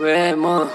Remo.